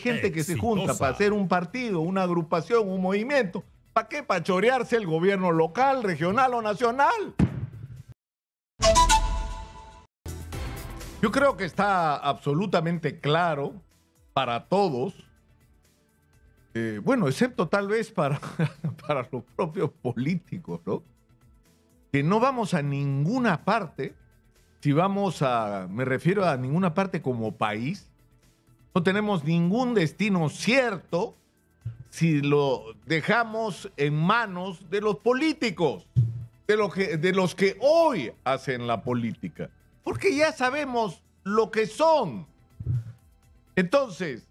gente que se junta para hacer un partido, una agrupación, un movimiento. ¿Para qué? Para chorearse el gobierno local, regional o nacional. Yo creo que está absolutamente claro para todos, eh, bueno, excepto tal vez para, para los propios políticos, ¿no? Que no vamos a ninguna parte, si vamos a, me refiero a ninguna parte como país, no tenemos ningún destino cierto si lo dejamos en manos de los políticos, de, los que hoy hacen la política, porque ya sabemos lo que son. Entonces,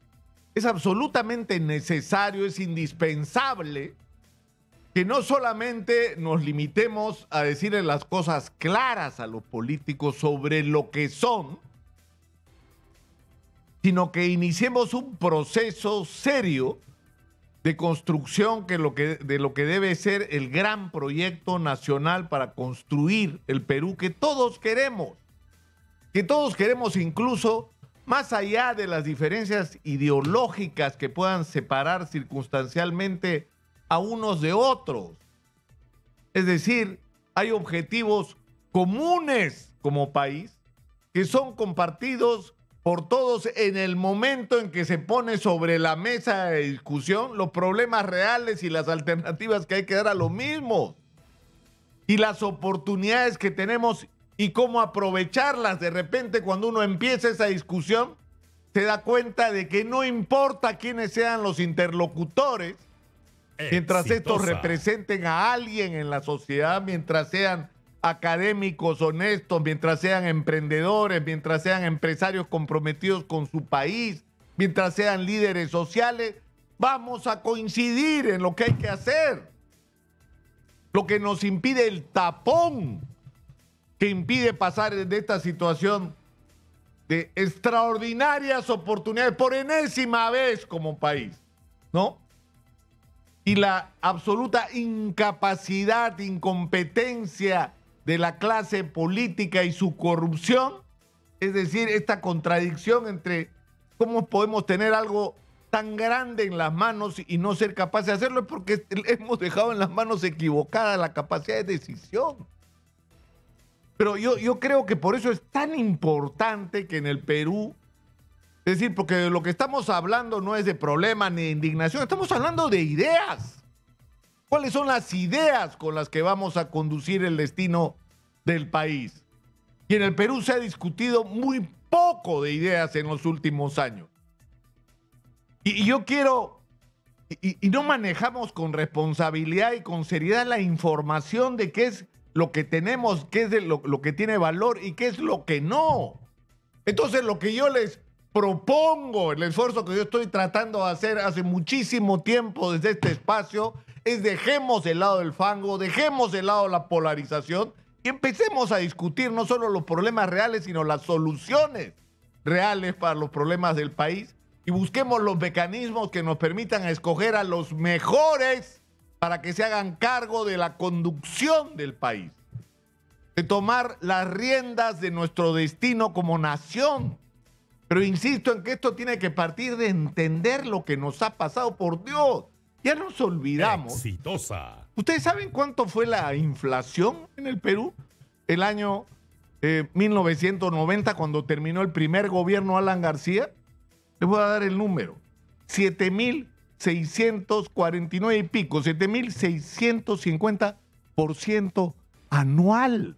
es absolutamente necesario, es indispensable que no solamente nos limitemos a decirle las cosas claras a los políticos sobre lo que son, sino que iniciemos un proceso serio de construcción que lo que, de lo que debe ser el gran proyecto nacional para construir el Perú que todos queremos, que todos queremos incluso más allá de las diferencias ideológicas que puedan separar circunstancialmente a unos de otros. Es decir, hay objetivos comunes como país que son compartidos por todos en el momento en que se pone sobre la mesa de discusión los problemas reales y las alternativas que hay que dar a lo mismo. Y las oportunidades que tenemos y cómo aprovecharlas. De repente cuando uno empieza esa discusión, se da cuenta de que no importa quiénes sean los interlocutores, mientras estos representen a alguien en la sociedad, mientras sean académicos honestos, mientras sean emprendedores, mientras sean empresarios comprometidos con su país, mientras sean líderes sociales, vamos a coincidir en lo que hay que hacer. Lo que nos impide el tapón que impide pasar de esta situación de extraordinarias oportunidades por enésima vez como país, ¿no? Y la absoluta incapacidad, incompetencia de la clase política y su corrupción, es decir, esta contradicción entre cómo podemos tener algo tan grande en las manos y no ser capaces de hacerlo, es porque hemos dejado en las manos equivocadas la capacidad de decisión. Pero yo, yo creo que por eso es tan importante que en el Perú, es decir, porque de lo que estamos hablando no es de problema ni de indignación, estamos hablando de ideas. ¿Cuáles son las ideas con las que vamos a conducir el destino del país? Y en el Perú se ha discutido muy poco de ideas en los últimos años. Y, yo quiero, y, no manejamos con responsabilidad y con seriedad la información de qué es lo que tenemos, qué es lo, lo que tiene valor y qué es lo que no. Entonces lo que yo les propongo, el esfuerzo que yo estoy tratando de hacer hace muchísimo tiempo desde este espacio, es dejemos de lado el fango, dejemos de lado la polarización y empecemos a discutir no solo los problemas reales, sino las soluciones reales para los problemas del país y busquemos los mecanismos que nos permitan escoger a los mejores para que se hagan cargo de la conducción del país, de tomar las riendas de nuestro destino como nación. Pero insisto en que esto tiene que partir de entender lo que nos ha pasado por Dios. Ya nos olvidamos. Exitosa. ¿Ustedes saben cuánto fue la inflación en el Perú el año 1990 eh, cuando terminó el primer gobierno Alan García? Les voy a dar el número. 7 mil 649 y pico, 7.650% anual.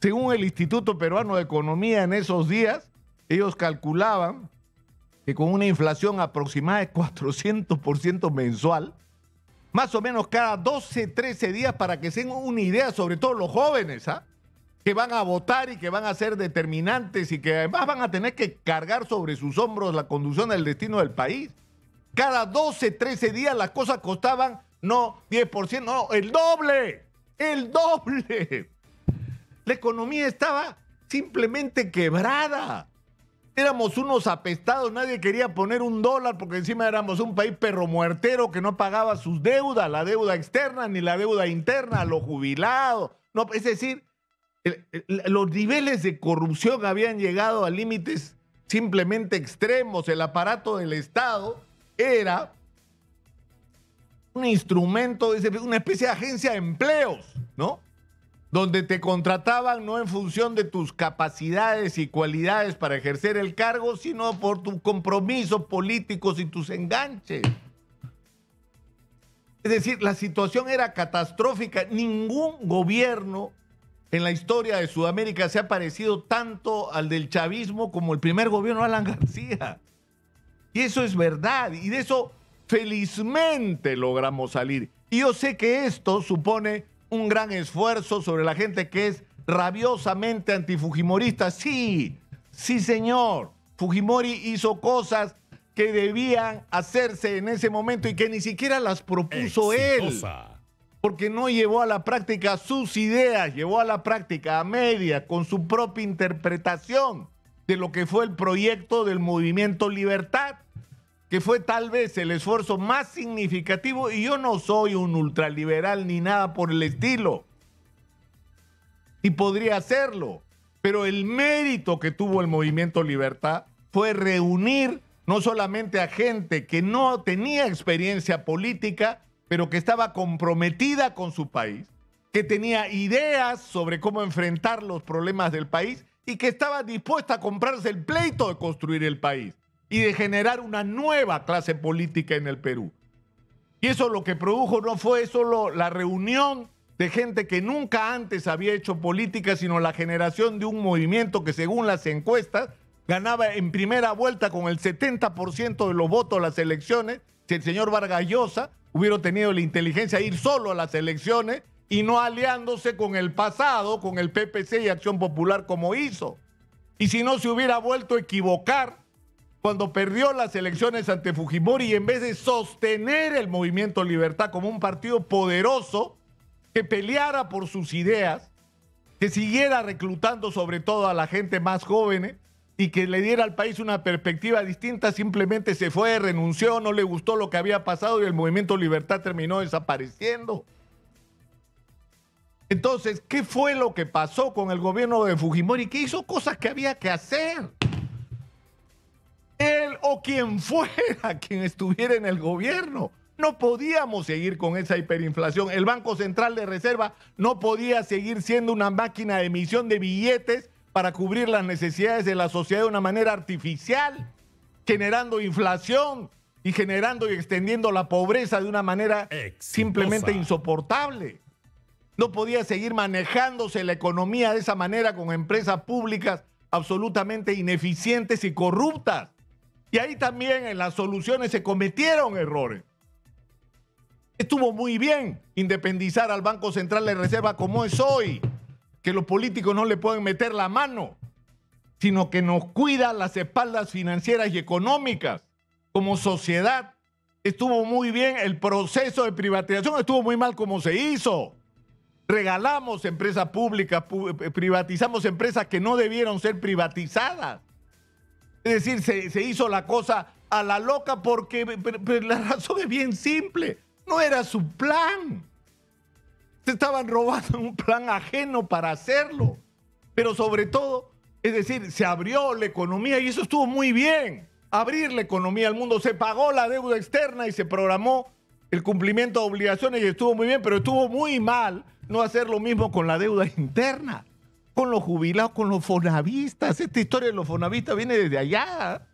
Según el Instituto Peruano de Economía en esos días, ellos calculaban que con una inflación aproximada de 400% mensual, más o menos cada 12, 13 días, para que se den una idea, sobre todo los jóvenes, ¿ah? que van a votar y que van a ser determinantes y que además van a tener que cargar sobre sus hombros la conducción del destino del país. Cada 12, 13 días las cosas costaban no 10%, no, el doble, el doble. La economía estaba simplemente quebrada. Éramos unos apestados, nadie quería poner un dólar porque encima éramos un país perro muertero que no pagaba sus deudas, la deuda externa ni la deuda interna, los jubilados. No, es decir, los niveles de corrupción habían llegado a límites simplemente extremos. El aparato del Estado era un instrumento, una especie de agencia de empleos, ¿no? Donde te contrataban no en función de tus capacidades y cualidades para ejercer el cargo, sino por tus compromisos políticos y tus enganches. Es decir, la situación era catastrófica. Ningún gobierno en la historia de Sudamérica se ha parecido tanto al del chavismo como el primer gobierno Alan García. Y eso es verdad. Y de eso felizmente logramos salir. Y yo sé que esto supone un gran esfuerzo sobre la gente que es rabiosamente antifujimorista. Sí, sí señor. Fujimori hizo cosas que debían hacerse en ese momento y que ni siquiera las propuso él. Porque no llevó a la práctica sus ideas, llevó a la práctica a media con su propia interpretación de lo que fue el proyecto del movimiento Libertad que fue tal vez el esfuerzo más significativo, y yo no soy un ultraliberal ni nada por el estilo, y podría hacerlo, pero el mérito que tuvo el movimiento Libertad fue reunir no solamente a gente que no tenía experiencia política, pero que estaba comprometida con su país, que tenía ideas sobre cómo enfrentar los problemas del país y que estaba dispuesta a comprarse el pleito de construir el país y de generar una nueva clase política en el Perú. Y eso lo que produjo no fue solo la reunión de gente que nunca antes había hecho política, sino la generación de un movimiento que según las encuestas ganaba en primera vuelta con el 70% de los votos las elecciones, si el señor Vargas Llosa hubiera tenido la inteligencia de ir solo a las elecciones y no aliándose con el pasado, con el PPC y Acción Popular como hizo. Y si no se hubiera vuelto a equivocar cuando perdió las elecciones ante Fujimori y en vez de sostener el movimiento Libertad como un partido poderoso que peleara por sus ideas, que siguiera reclutando sobre todo a la gente más joven y que le diera al país una perspectiva distinta, simplemente se fue, renunció, no le gustó lo que había pasado y el movimiento Libertad terminó desapareciendo. Entonces, ¿qué fue lo que pasó con el gobierno de Fujimori? Que hizo cosas que había que hacer o quien fuera quien estuviera en el gobierno. No podíamos seguir con esa hiperinflación. El Banco Central de Reserva no podía seguir siendo una máquina de emisión de billetes para cubrir las necesidades de la sociedad de una manera artificial, generando inflación y generando y extendiendo la pobreza de una manera simplemente insoportable. No podía seguir manejándose la economía de esa manera con empresas públicas absolutamente ineficientes y corruptas. Y ahí también en las soluciones se cometieron errores. Estuvo muy bien independizar al Banco Central de Reserva como es hoy, que los políticos no le pueden meter la mano, sino que nos cuida las espaldas financieras y económicas como sociedad. Estuvo muy bien el proceso de privatización, estuvo muy mal como se hizo. Regalamos empresas públicas, privatizamos empresas que no debieron ser privatizadas. Es decir, se, hizo la cosa a la loca porque la razón es bien simple. No era su plan. Se estaban robando un plan ajeno para hacerlo. Pero sobre todo, es decir, se abrió la economía y eso estuvo muy bien. Abrir la economía al mundo. Se pagó la deuda externa y se programó el cumplimiento de obligaciones y estuvo muy bien, pero estuvo muy mal no hacer lo mismo con la deuda interna con los jubilados, con los fonavistas. Esta historia de los fonavistas viene desde allá.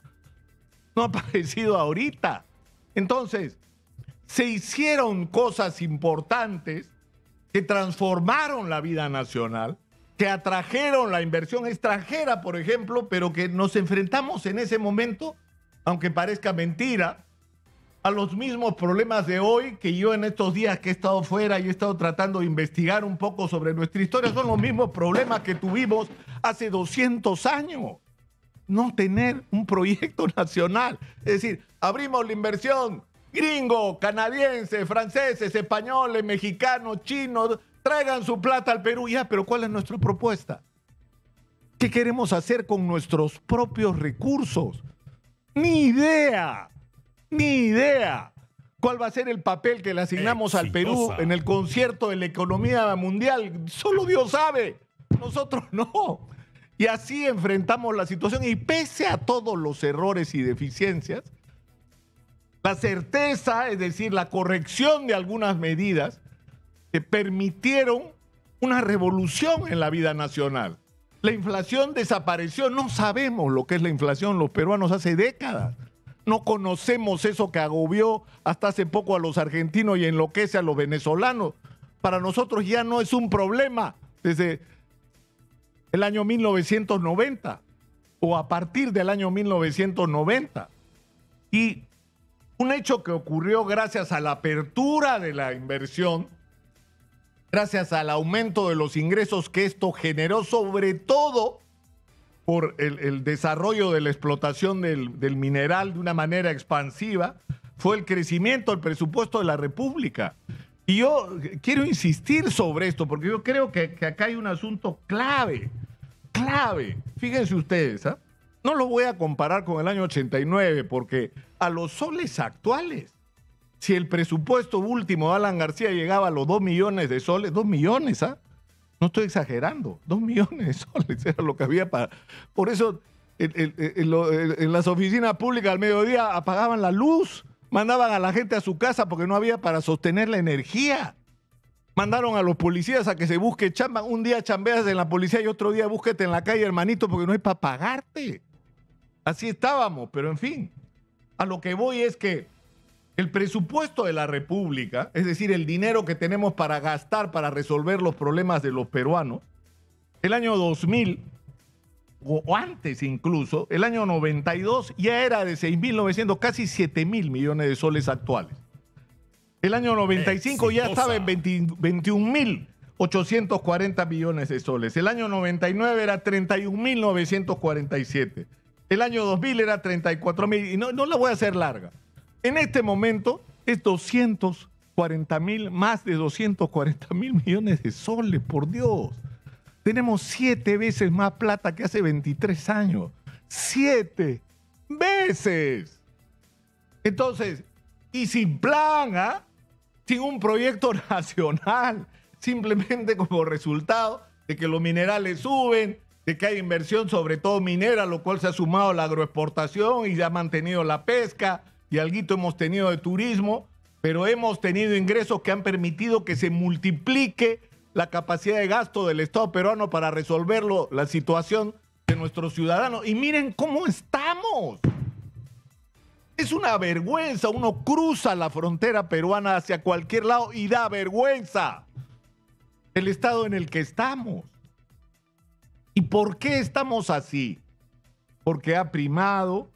No ha aparecido ahorita. Entonces, se hicieron cosas importantes que transformaron la vida nacional, que atrajeron la inversión extranjera, por ejemplo, pero que nos enfrentamos en ese momento, aunque parezca mentira, a los mismos problemas de hoy que yo en estos días que he estado fuera y he estado tratando de investigar un poco sobre nuestra historia, son los mismos problemas que tuvimos hace 200 años. No tener un proyecto nacional. Es decir, abrimos la inversión, gringo, canadiense, franceses, españoles, mexicanos, chinos, traigan su plata al Perú. Ya, pero ¿cuál es nuestra propuesta? ¿Qué queremos hacer con nuestros propios recursos? Ni idea. Ni idea cuál va a ser el papel que le asignamos al Perú en el concierto de la economía mundial. Solo Dios sabe, nosotros no. Y así enfrentamos la situación y pese a todos los errores y deficiencias, la certeza, es decir, la corrección de algunas medidas que permitieron una revolución en la vida nacional. La inflación desapareció, no sabemos lo que es la inflación los peruanos hace décadas. No conocemos eso que agobió hasta hace poco a los argentinos y enloquece a los venezolanos. Para nosotros ya no es un problema desde el año 1990 o a partir del año 1990. Y un hecho que ocurrió gracias a la apertura de la inversión, gracias al aumento de los ingresos que esto generó, sobre todo por el, desarrollo de la explotación del, mineral de una manera expansiva, fue el crecimiento del presupuesto de la República. Y yo quiero insistir sobre esto, porque yo creo que, acá hay un asunto clave, clave. Fíjense ustedes, ¿ah? No lo voy a comparar con el año 89 porque a los soles actuales, si el presupuesto último de Alan García llegaba a los 2 millones de soles, 2 millones, ¿ah? No estoy exagerando, 2 millones de soles era lo que había para... Por eso en, las oficinas públicas al mediodía apagaban la luz, mandaban a la gente a su casa porque no había para sostener la energía. Mandaron a los policías a que se busque chamba. Un día chambeas en la policía y otro día búsquete en la calle, hermanito, porque no hay para pagarte. Así estábamos, pero en fin, a lo que voy es que el presupuesto de la República, es decir, el dinero que tenemos para gastar para resolver los problemas de los peruanos, el año 2000, o antes incluso, el año 92 ya era de 6.900, casi 7.000 millones de soles actuales. El año 95 ya estaba en 21.840 millones de soles. El año 99 era 31.947. El año 2000 era 34 mil y no, no la voy a hacer larga. En este momento es 240 mil, más de 240 mil millones de soles, por Dios. Tenemos siete veces más plata que hace 23 años. Siete veces. Entonces, y sin plan, ¿ah? sin un proyecto nacional, simplemente como resultado de que los minerales suben, de que hay inversión, sobre todo minera, lo cual se ha sumado a la agroexportación y se ha mantenido la pesca y algo hemos tenido de turismo, pero hemos tenido ingresos que han permitido que se multiplique la capacidad de gasto del Estado peruano para resolverlo, la situación de nuestros ciudadanos. Y miren cómo estamos. Es una vergüenza, uno cruza la frontera peruana hacia cualquier lado y da vergüenza el estado en el que estamos. ¿Y por qué estamos así? Porque ha primado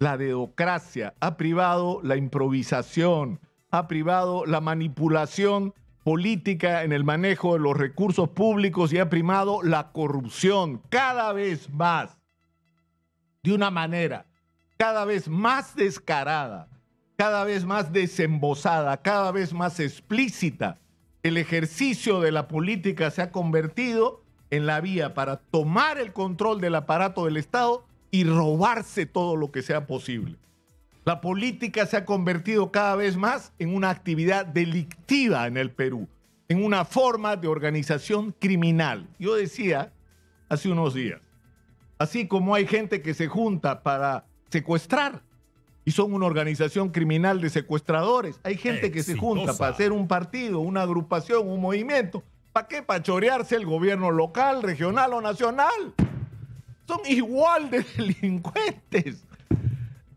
la dedocracia, ha privado la improvisación, ha privado la manipulación política en el manejo de los recursos públicos y ha primado la corrupción cada vez más, de una manera cada vez más descarada, cada vez más desembosada, cada vez más explícita. El ejercicio de la política se ha convertido en la vía para tomar el control del aparato del Estado y robarse todo lo que sea posible. La política se ha convertido cada vez más en una actividad delictiva en el Perú, en una forma de organización criminal. Yo decía hace unos días, así como hay gente que se junta para secuestrar y son una organización criminal de secuestradores, hay gente que se junta para hacer un partido, una agrupación, un movimiento ¿Para qué? Para chorearse el gobierno local, regional o nacional. Son igual de delincuentes.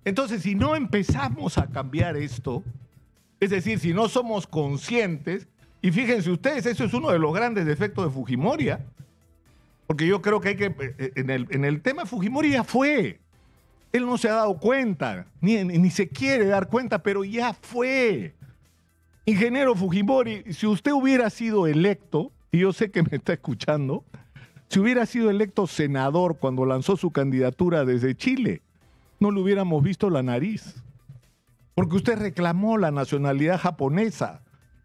Entonces, si no empezamos a cambiar esto, es decir, si no somos conscientes, y fíjense ustedes, eso es uno de los grandes defectos de Fujimori, ¿ah? porque yo creo que hay que, eh, en el, en el tema Fujimori ya fue. Él no se ha dado cuenta, ni, ni se quiere dar cuenta, pero ya fue. Ingeniero Fujimori, si usted hubiera sido electo, y yo sé que me está escuchando, si hubiera sido electo senador cuando lanzó su candidatura desde Chile, no le hubiéramos visto la nariz. Porque usted reclamó la nacionalidad japonesa.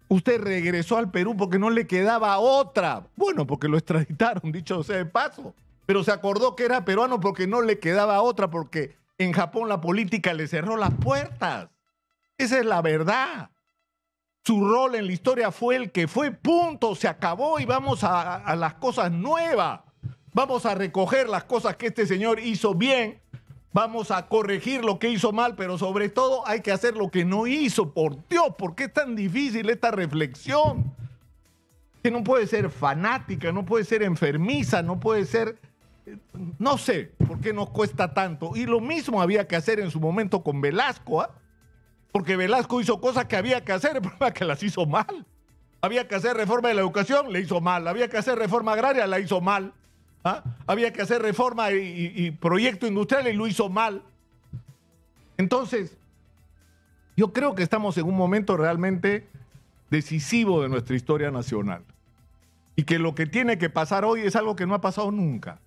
Usted regresó al Perú porque no le quedaba otra. Bueno, porque lo extraditaron, dicho sea de paso. Pero se acordó que era peruano porque no le quedaba otra, porque en Japón la política le cerró las puertas. Esa es la verdad. Su rol en la historia fue el que fue, punto, se acabó y vamos a, las cosas nuevas. vamos a recoger las cosas que este señor hizo bien, vamos a corregir lo que hizo mal, pero sobre todo hay que hacer lo que no hizo. Por Dios, ¿por qué es tan difícil esta reflexión? Que no puede ser fanática, no puede ser enfermiza, no puede ser... No sé por qué nos cuesta tanto. Y lo mismo había que hacer en su momento con Velasco, ¿ah? Porque Velasco hizo cosas que había que hacer, el problema es que las hizo mal. Había que hacer reforma de la educación, le hizo mal. Había que hacer reforma agraria, la hizo mal. ¿Ah? Había que hacer reforma y, y proyecto industrial y lo hizo mal. Entonces, yo creo que estamos en un momento realmente decisivo de nuestra historia nacional. Y que lo que tiene que pasar hoy es algo que no ha pasado nunca.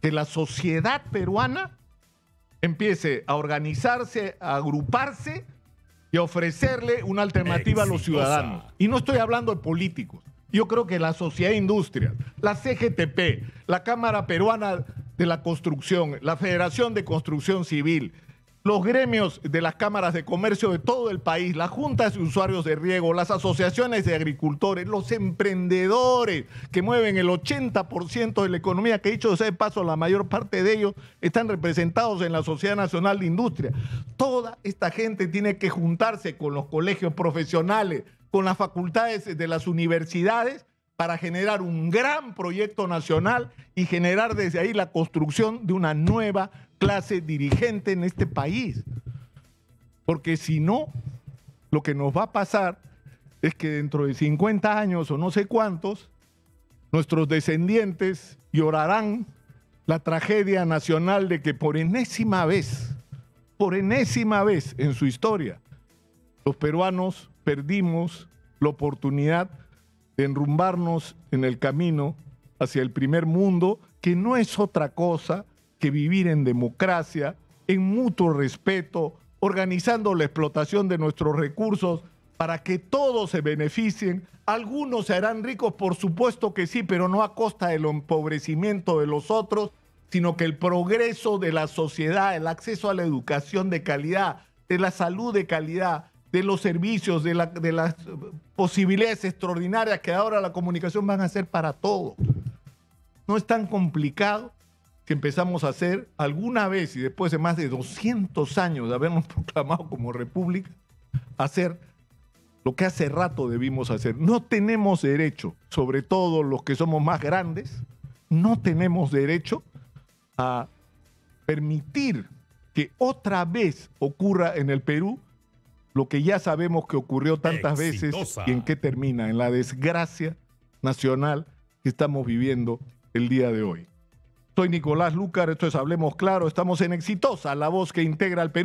Que la sociedad peruana empiece a organizarse, a agruparse y ofrecerle una alternativa a los ciudadanos. Y no estoy hablando de políticos. Yo creo que la sociedad industrial, la CGTP, la Cámara Peruana de la Construcción, la Federación de Construcción Civil, los gremios de las cámaras de comercio de todo el país, las juntas de usuarios de riego, las asociaciones de agricultores, los emprendedores que mueven el 80% de la economía, que dicho sea de paso, la mayor parte de ellos están representados en la Sociedad Nacional de Industria. Toda esta gente tiene que juntarse con los colegios profesionales, con las facultades de las universidades para generar un gran proyecto nacional y generar desde ahí la construcción de una nueva clase dirigente en este país. Porque si no, lo que nos va a pasar es que dentro de 50 años o no sé cuántos, nuestros descendientes llorarán la tragedia nacional de que por enésima vez, por enésima vez en su historia, los peruanos perdimos la oportunidad de enrumbarnos en el camino hacia el primer mundo, que no es otra cosa que vivir en democracia, en mutuo respeto, organizando la explotación de nuestros recursos para que todos se beneficien. Algunos se harán ricos, por supuesto que sí, pero no a costa del empobrecimiento de los otros, sino que el progreso de la sociedad, el acceso a la educación de calidad, de la salud de calidad, de los servicios, de, las posibilidades extraordinarias que ahora la comunicación van a ser para todos. No es tan complicado que empezamos a hacer alguna vez y después de más de 200 años de habernos proclamado como república, hacer lo que hace rato debimos hacer. No tenemos derecho, sobre todo los que somos más grandes, no tenemos derecho a permitir que otra vez ocurra en el Perú lo que ya sabemos que ocurrió tantas veces y en qué termina, en la desgracia nacional que estamos viviendo el día de hoy. Soy Nicolás Lucar, esto es Hablemos Claro, estamos en Exitosa, la voz que integra al Perú.